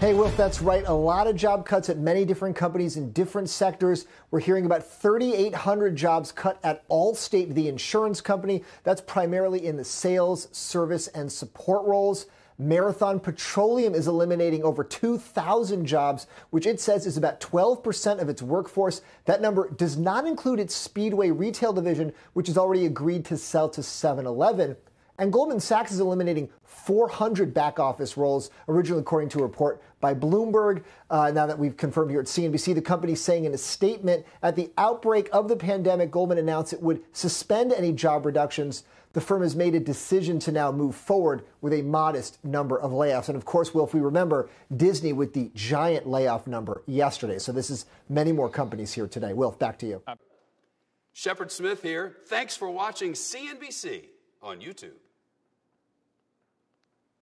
Hey, Wilf, that's right. A lot of job cuts at many different companies in different sectors. We're hearing about 3,800 jobs cut at Allstate, the insurance company. That's primarily in the sales, service, and support roles. Marathon Petroleum is eliminating over 2,000 jobs, which it says is about 12% of its workforce. That number does not include its Speedway retail division, which has already agreed to sell to 7 Eleven. And Goldman Sachs is eliminating 400 back office roles, originally according to a report by Bloomberg. Uh, now that we've confirmed here at CNBC, the company saying in a statement at the outbreak of the pandemic, Goldman announced it would suspend any job reductions. The firm has made a decision to now move forward with a modest number of layoffs. And of course, Will, if we remember Disney with the giant layoff number yesterday. So this is many more companies here today. Will, back to you. Shepard Smith here. Thanks for watching CNBC on YouTube.